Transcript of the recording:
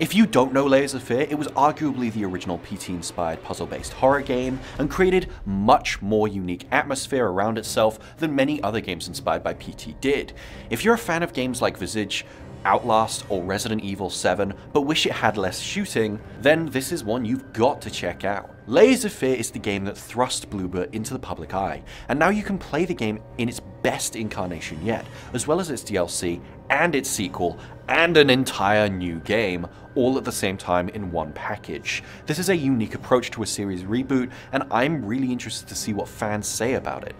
If you don't know Layers of Fear, it was arguably the original PT-inspired puzzle-based horror game and created much more unique atmosphere around itself than many other games inspired by PT did. If you're a fan of games like Visage, Outlast, or Resident Evil 7, but wish it had less shooting, then this is one you've got to check out. Layers of Fear is the game that thrust Bloober into the public eye, and now you can play the game in its best incarnation yet, as well as its DLC and its sequel, and an entire new game, all at the same time in one package. This is a unique approach to a series reboot, and I'm really interested to see what fans say about it.